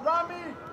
Rami!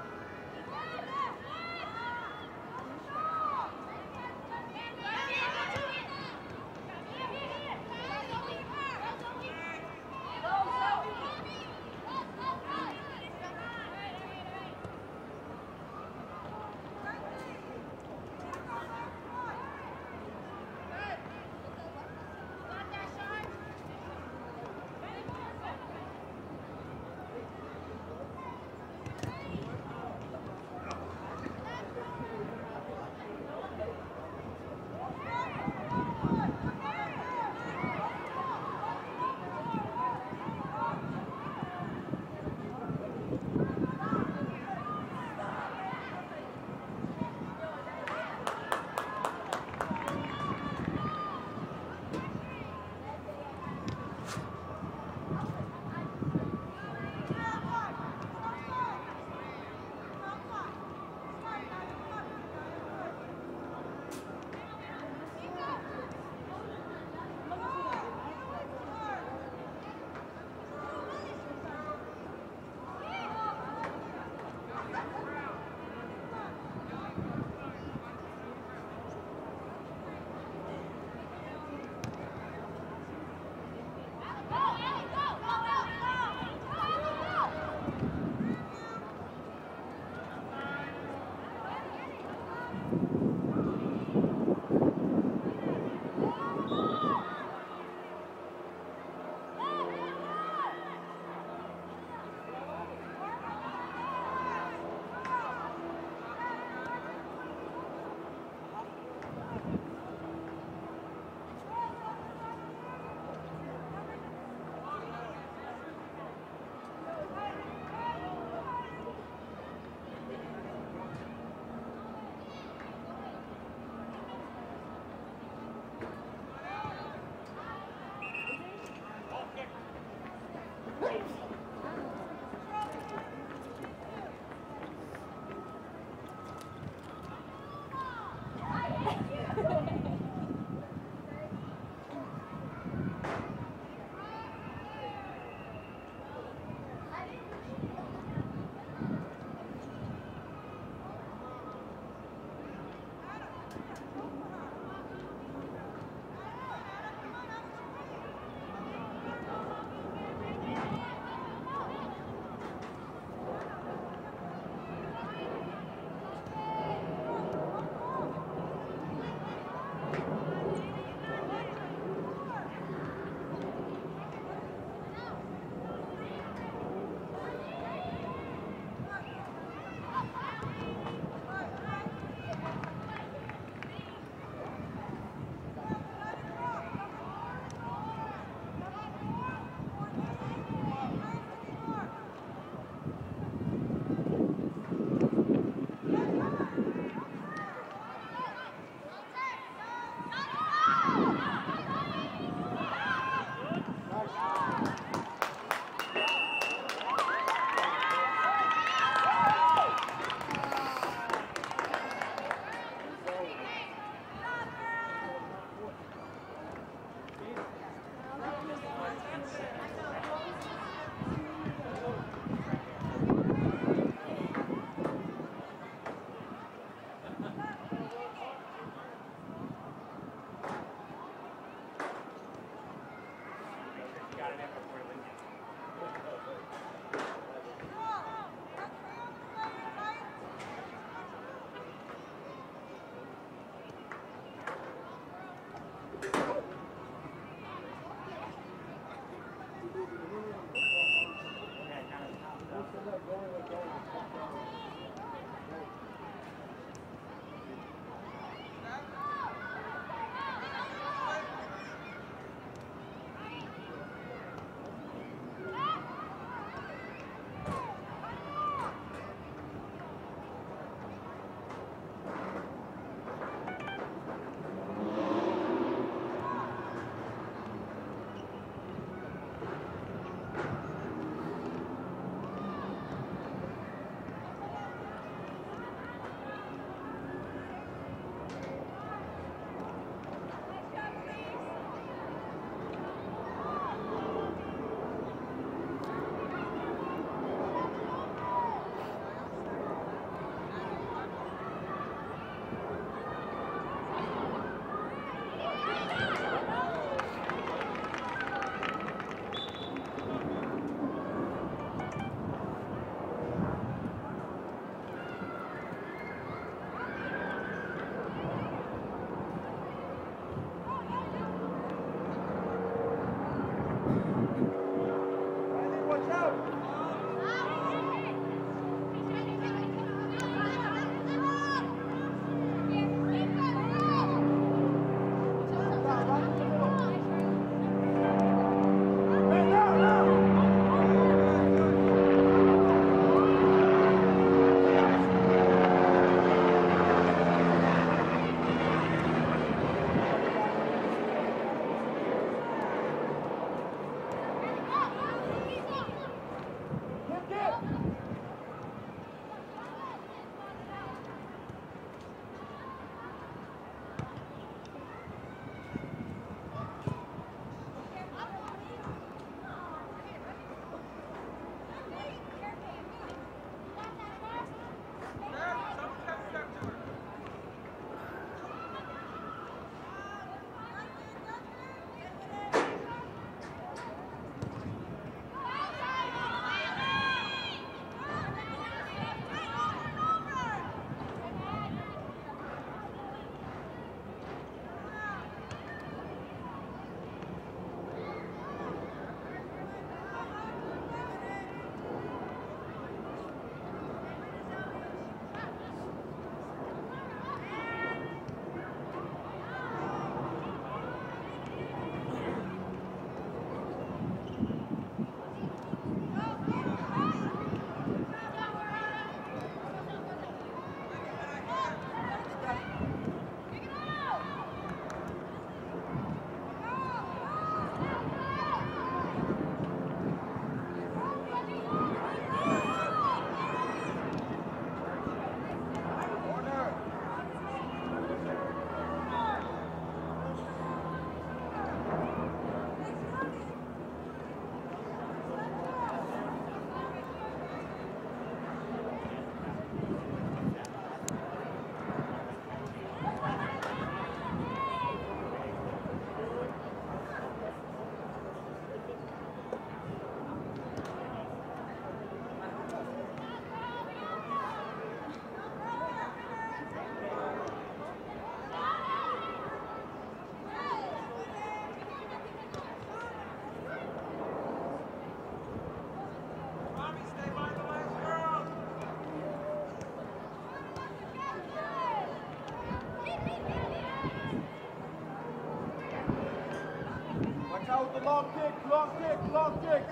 Long kick.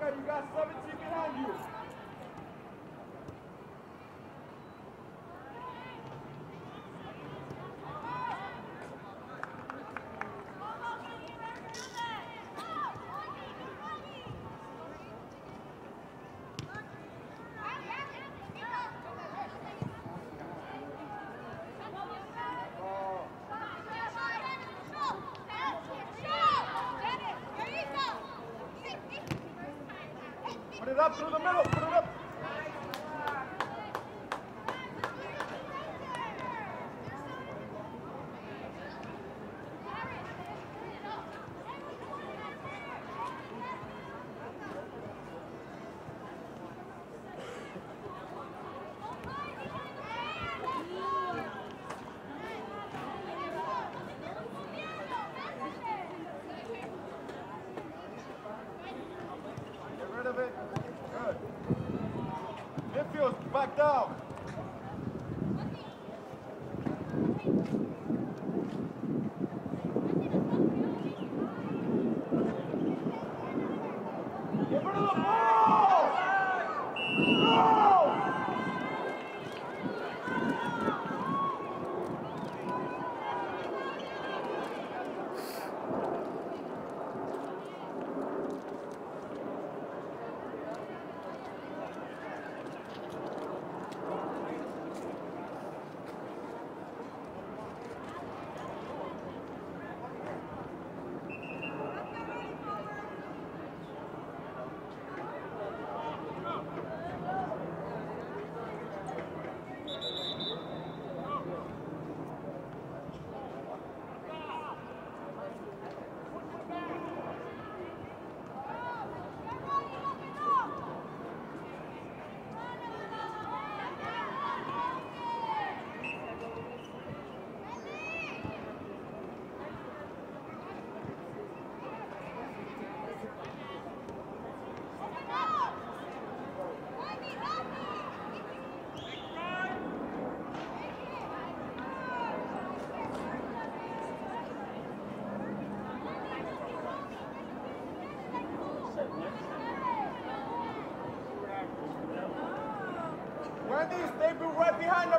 You got something? Relapso número 3. down. They've been right behind the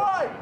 预备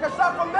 Take a shot from there.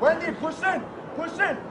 Wendy, push in! Push in!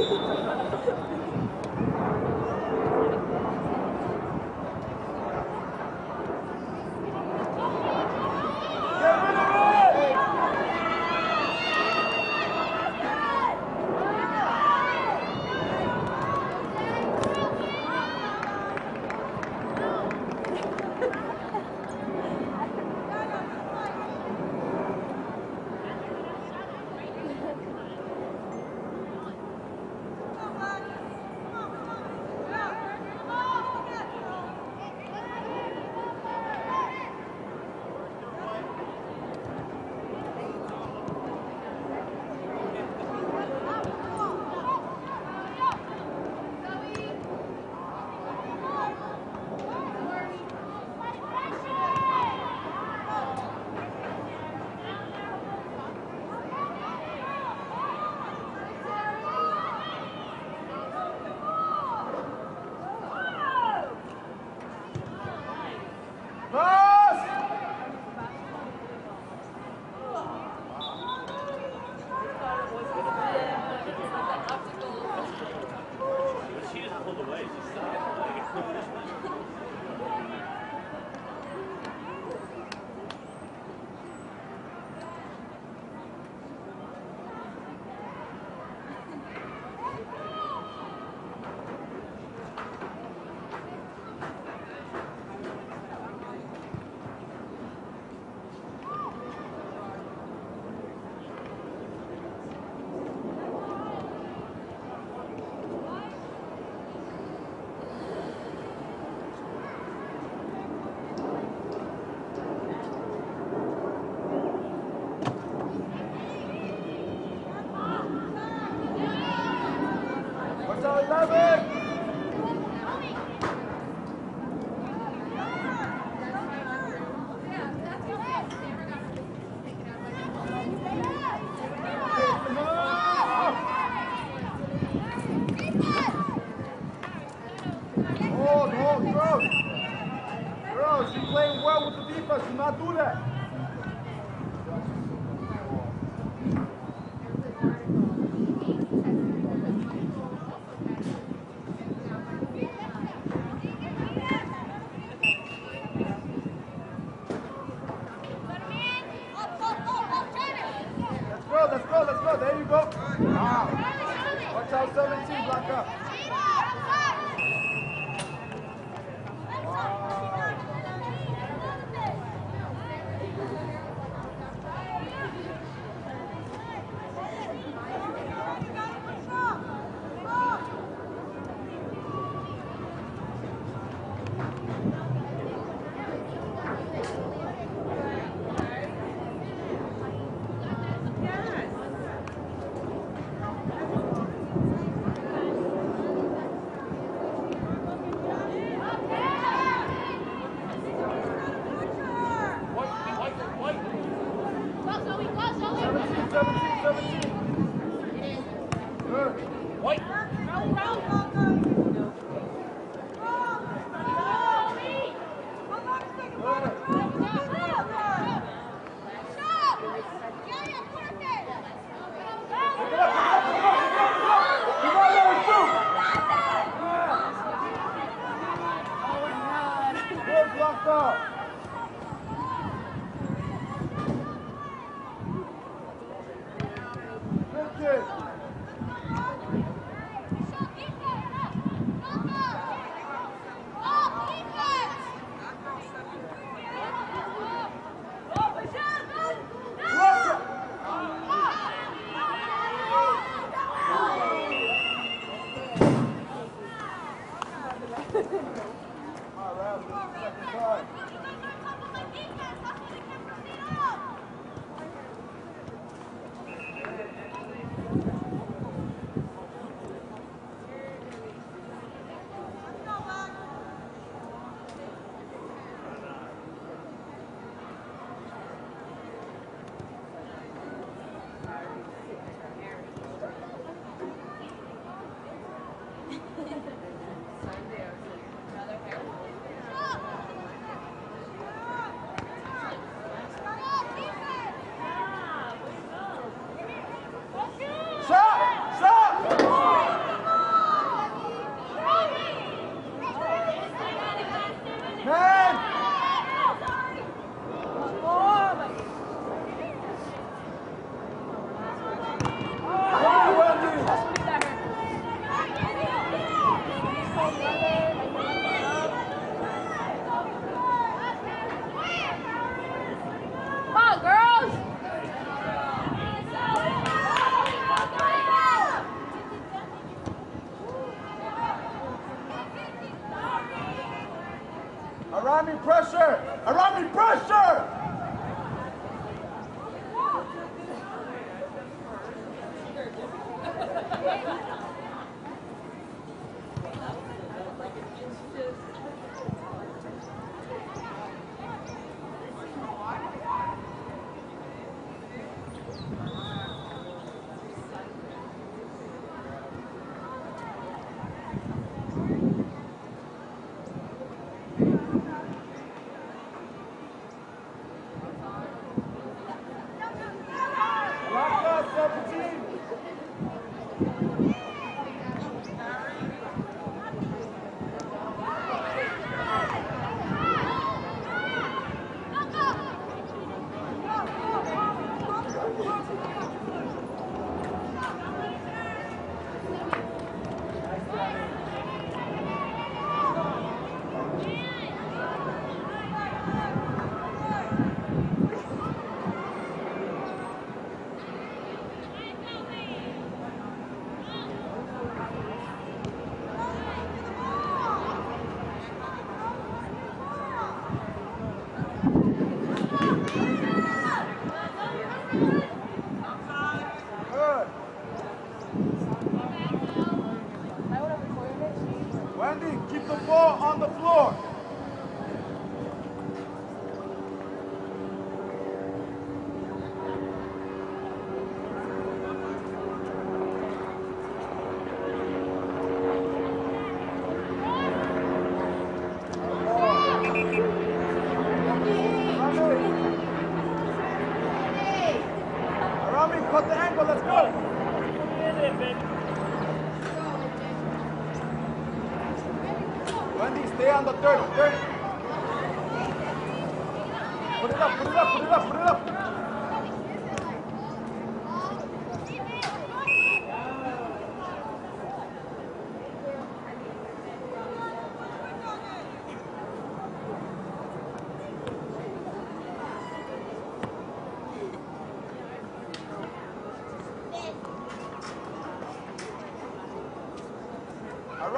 ハハハハ! Watch out, 17, block up.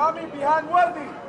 Arami behind Wendy.